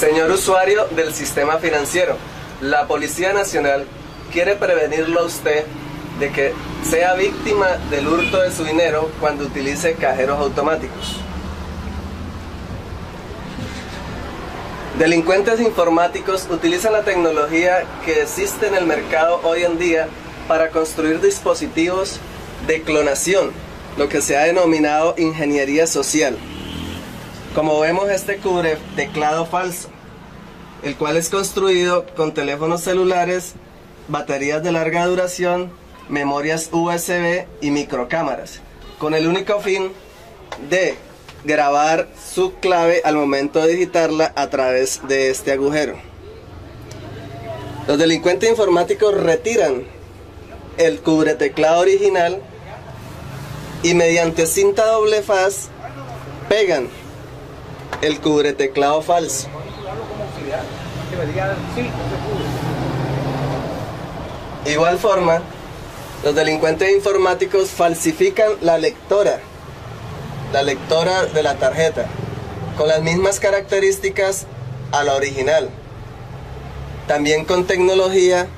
Señor usuario del sistema financiero, la Policía Nacional quiere prevenirlo a usted de que sea víctima del hurto de su dinero cuando utilice cajeros automáticos. Delincuentes informáticos utilizan la tecnología que existe en el mercado hoy en día para construir dispositivos de clonación, lo que se ha denominado ingeniería social. Como vemos este cubre teclado falso, el cual es construido con teléfonos celulares, baterías de larga duración, memorias USB y microcámaras, con el único fin de grabar su clave al momento de digitarla a través de este agujero. Los delincuentes informáticos retiran el cubre teclado original y mediante cinta doble faz pegan el cubre teclado falso. Igual forma, los delincuentes informáticos falsifican la lectora la lectora de la tarjeta, con las mismas características a la original. También con tecnología,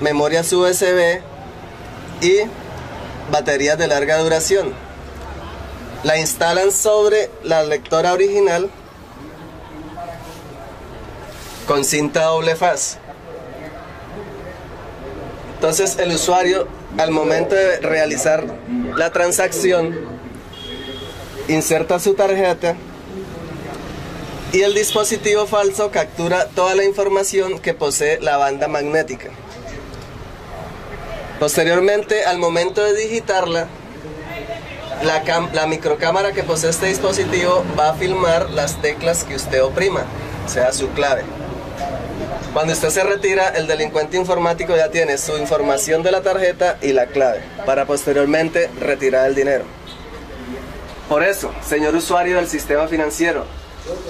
memorias USB y baterías de larga duración. La instalan sobre la lectora original con cinta doble faz. Entonces el usuario al momento de realizar la transacción inserta su tarjeta y el dispositivo falso captura toda la información que posee la banda magnética. Posteriormente, al momento de digitarla, la, microcámara que posee este dispositivo va a filmar las teclas que usted oprima, o sea, su clave. Cuando usted se retira, el delincuente informático ya tiene su información de la tarjeta y la clave, para posteriormente retirar el dinero. Por eso, señor usuario del sistema financiero,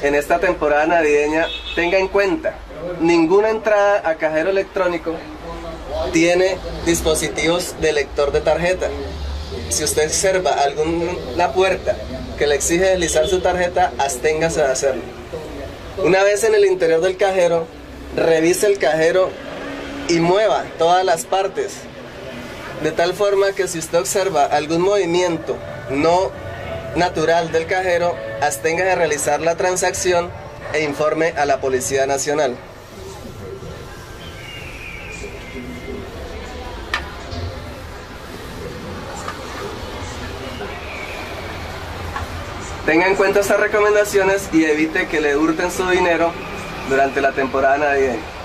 en esta temporada navideña tenga en cuenta, ninguna entrada a cajero electrónico tiene dispositivos de lector de tarjeta. Si usted observa alguna puerta que le exige deslizar su tarjeta, absténgase de hacerlo. Una vez en el interior del cajero, revise el cajero y mueva todas las partes. De tal forma que si usted observa algún movimiento no natural del cajero abstenga de realizar la transacción e informe a la Policía Nacional. Tenga en cuenta estas recomendaciones y evite que le hurten su dinero durante la temporada navideña.